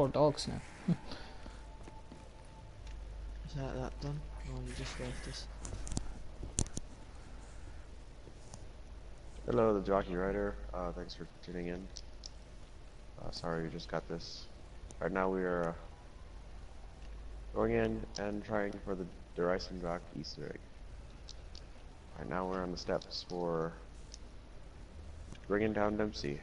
four dogs now. Is that that done? Oh, you just left us. Hello, the Jockey Rider. Uh, thanks for tuning in. Uh, sorry, we just got this. Right now we are uh, going in and trying for the Der Rock Easter egg. Right now we're on the steps for bringing down Dempsey.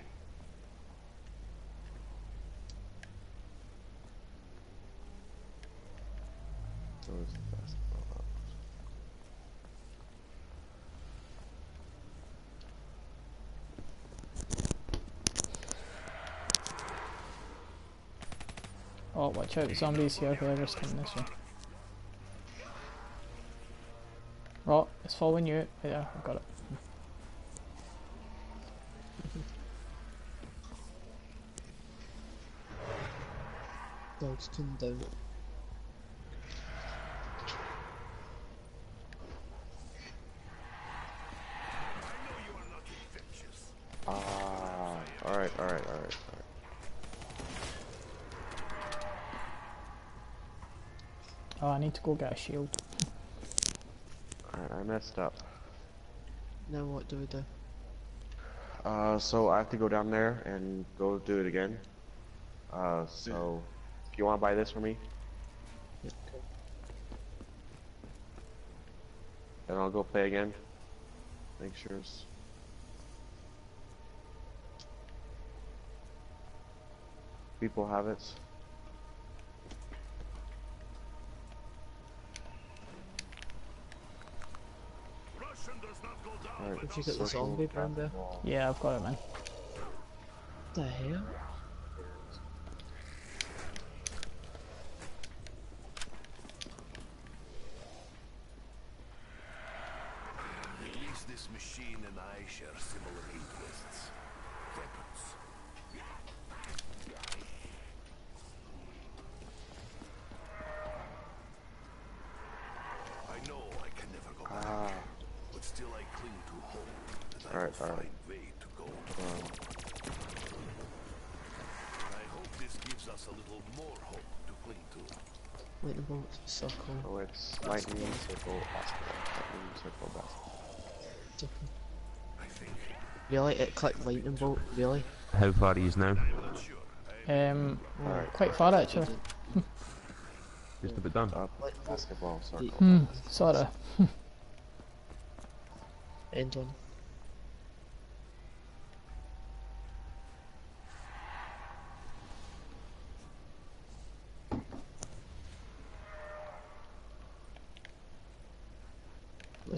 So the basketball up. Oh, watch out, zombies here, whoever's coming this way. Oh, it's following you. Oh, yeah, I got it. Dogs come down. Ah, alright, alright, alright, alright. Oh, I need to go get a shield. Alright, I messed up. Now what do we do? Uh, so I have to go down there and go do it again. Uh, so if you want to buy this for me, Yep, cool. then I'll go play again. Make sure it's. People have it. Alright, Have you got the zombie brand there? Yeah, I've got it, man. What the hell? Release this machine and I share similar interests. Weapons. I know I can never go back, Ah, but still I cling to hope that I Alright, will alright. find way to go. um, I hope this gives us a little more hope to cling to. Lightning bolt, circle, so it's lightning, circle, basketball. Lightning, circle, basketball. circle. I think. Really? It clicked lightning bolt? Really? How far are you now? I'm not sure. I Um, Alright, quite far actually. Just a bit done. up, basketball, circle. Hmm, sorry. End on.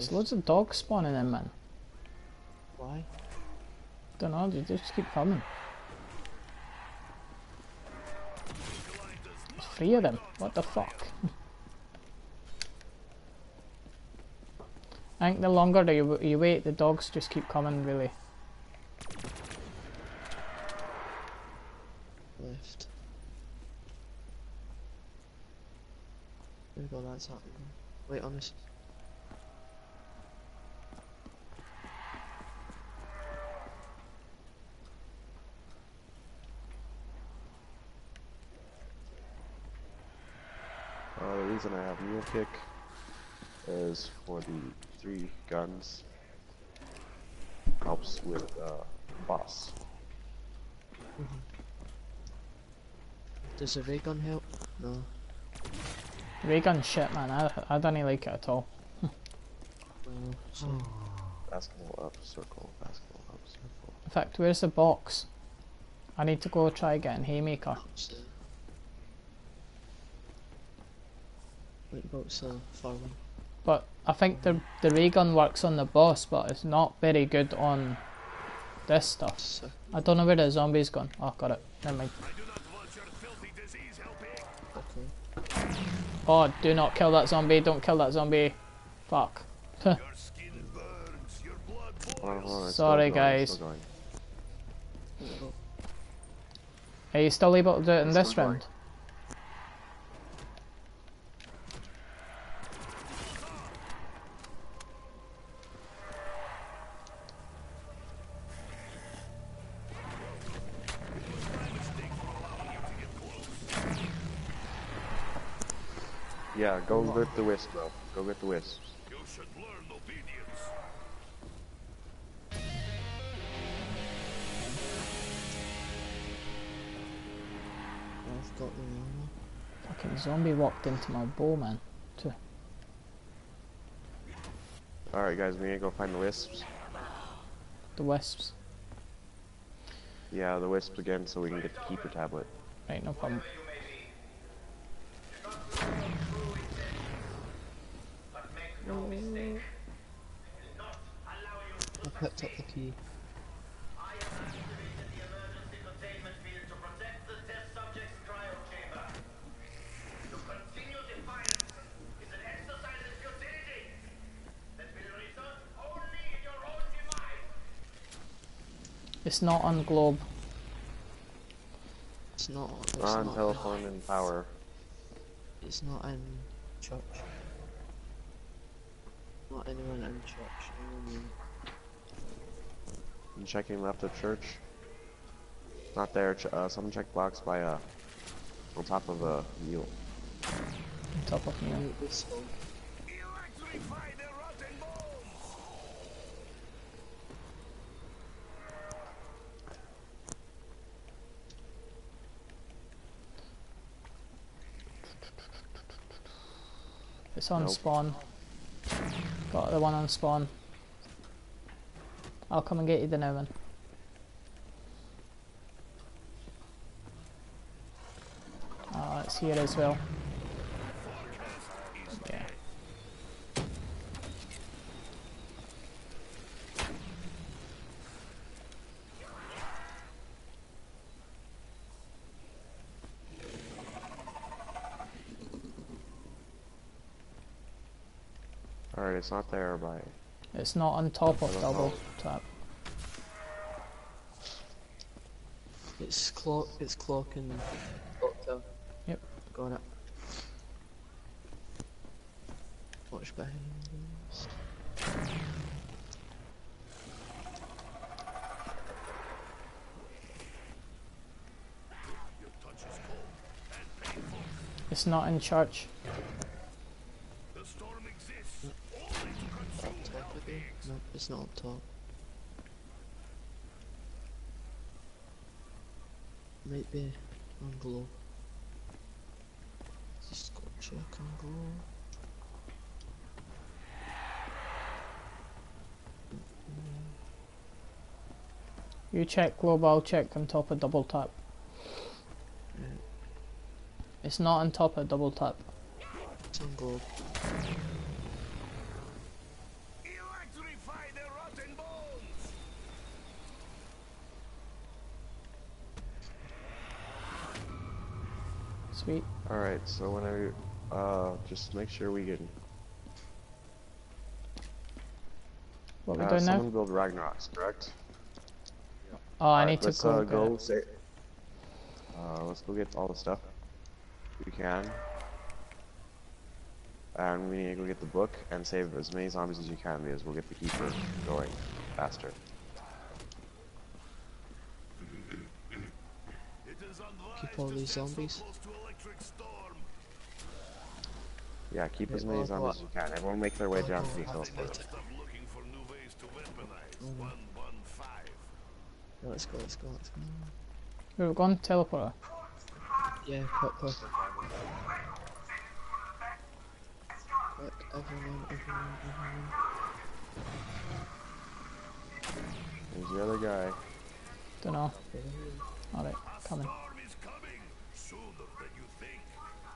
There's loads of dogs spawning in, man. Why? Don't know, they just keep coming. There's three of them. What the fuck? I think the longer you, you wait, the dogs just keep coming, really. Left. There we go, that's happening. Wait on reason I have mule kick is for the three guns. Helps with uh, boss. Does the ray gun help? No. Ray gun shit, man. I, I don't like it at all. No. So, Basketball up, circle, basketball up, circle. In fact, where's the box? I need to go try getting Haymaker. so. Lightning bolt's the far one. But I think the the ray gun works on the boss, but it's not very good on this stuff. So, I don't know where the zombie's gone. Oh, got it. Never mind. do not want your filthy disease helping. okay. Oh, do not kill that zombie. Don't kill that zombie. Fuck. Burns, your blood Hold on, boils. hold on, it's Sorry, guys. it's still going. Lightning bolt. Are you still able to do it in It's this still going. round? Yeah, go get the wisp, bro. Go get the wisps. You should learn obedience. I've got the. Fucking zombie walked into my bow, man. Too. Alright, guys, we need to go find the wisps. The wisps. Yeah, the wisps again so we can get the keeper tablet. Right, no problem. Picked up the key. It's not on globe. It's not. It's On not. telephone and power. It's not in church. Not anyone in church. I'm checking left of church. Not there. Ch uh, someone check box by uh on top of a mule. On top of me. Right, this one. Electrify the rotten bones! It's on Nope. spawn. Got the one on spawn. I'll come and get you the now one. Oh, it's here as well. Yeah. Alright, it's not there by It's not on top of double know. tap. It's clock. It's clock and doctor. Yep. Got it. Watch behind us. Your touch is cold and painful. It's not in church. The storm exists only to consume Up top again? No, it's not up top. Might be on glow. Just go check on glow. You check globe, I'll check on top of double tap. Yeah. It's not on top of double tap. It's on glow. Sweet. Alright, so when I uh just make sure we can What we uh, doing now? someone build Ragnaroks, correct? Oh, I Alright, need to let's, go. uh, get go say uh let's go get all the stuff we can. And we need to go get the book and save as many zombies as you can because we'll get the keeper going faster. It is unwise Keep all these zombies. close to electric storm. Yeah, keep as many zombies as you can. Everyone make their way down to the I'll teleporter. activate it. Stop looking for new ways to weaponize. Mm. Yeah, let's go, let's go, let's go. Where we going? Teleporter. Yeah, quickly. Quick, everyone, everyone, everyone. There's the other guy. Dunno. Alright, coming. Storm is coming sooner than you think.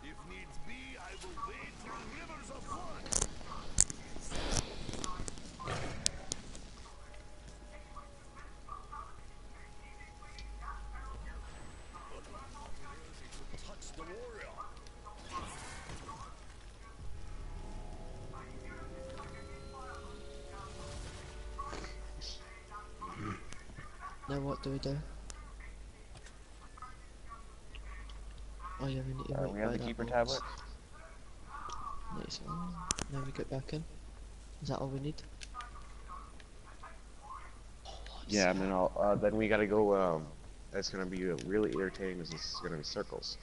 If needs be, I will wade through rivers of blood. Touch the warrior. Now what do we do? Oh yeah, we need to Uh, we have the that keeper box. tablet. Nice. Now we get back in. Is that all we need? Oh, Yeah, and then I'll, uh, then we gotta go, um, it's gonna be really irritating because this is gonna be circles.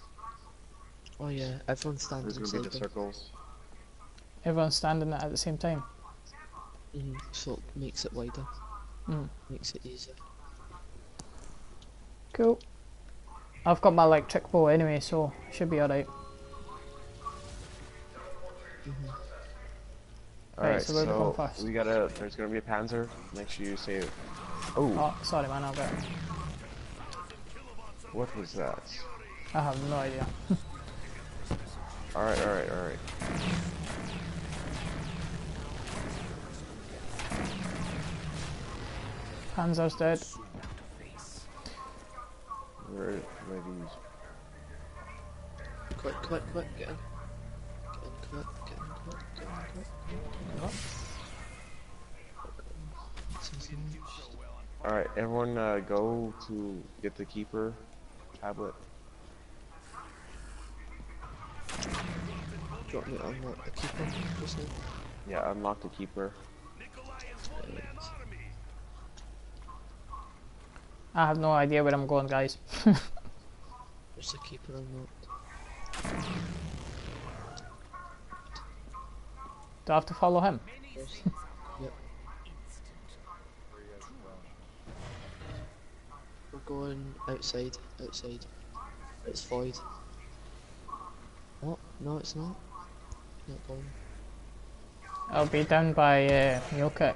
Oh yeah, everyone's standing There's gonna be the circles. Everyone's standing at the same time. Mhm, So it makes it wider. Mm. Makes it easier. Cool. I've got my electric bow anyway, so should be alright. Mm-hmm. Right, Alright, so where we going first? we gotta. There's gonna be a Panzer. Make sure you save. Oh, Oh, sorry man, I'll get what was that? I have no idea. Alright, alright, alright. Panzer's dead. Where are these? Quick, quick, quick, get in. Get in quick, get in quick, get in quick. Something else. Alright, everyone uh, go to get the keeper tablet. Do you want me to unlock the keeper? Yeah, unlock the keeper. I have no idea where I'm going, guys. Where's the keeper? Do I have to follow him? Yep. We're going outside, outside. It's void. Oh, no it's not. Not going. I'll be down by uh, Mule Kick.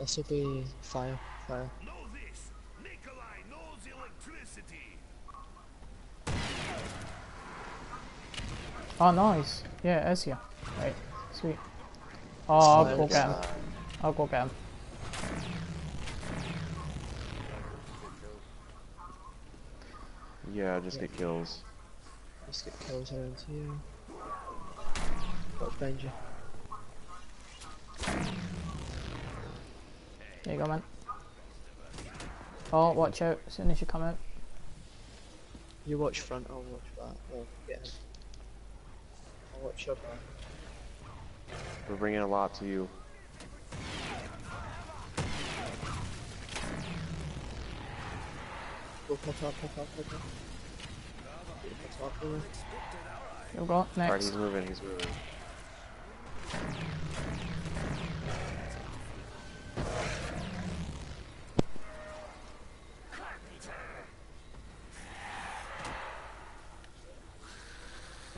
This will be fire, fire. Know this. Nikolai knows electricity. Oh, nice. Yeah, it is here. Right, sweet. Oh, I'll go Fires. get him. I'll go get him. Yeah, just get kills. Let's get kills around here. What's behind There you go, man. Oh, watch out as soon as you come out. You watch front, I'll watch back. Oh, get him. I'll watch your back. We're bringing a lot to you. Go up, up, up. Go Alright, next. he's moving, he's moving.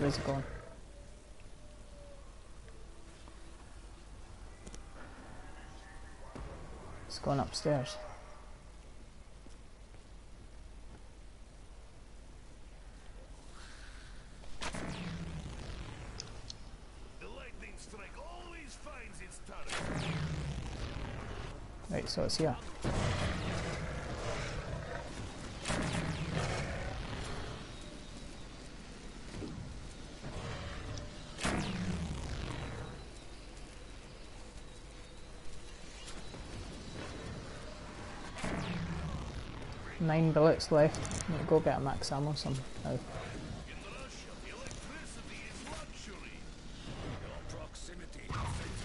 Where's it going? It's going upstairs. The lightning strike always finds its target. Right, so it's here. Nine bullets left. To go get a max ammo some. now. In Russia, oh. electricity is luxury. Your proximity affects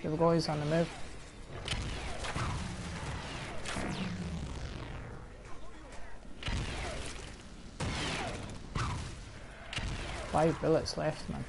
Here we go, he's on the move. Five bullets left, man.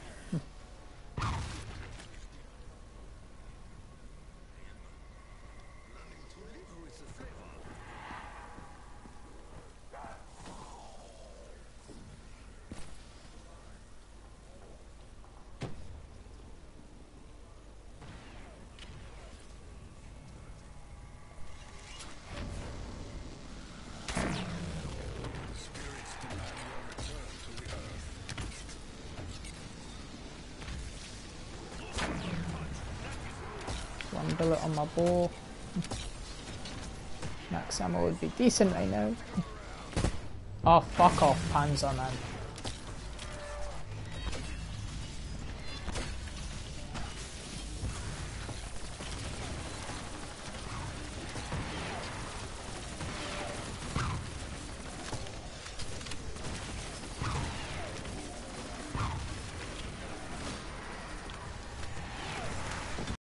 Bullet on my bow. Max ammo would be decent right now. Oh, fuck off, Panzer, man.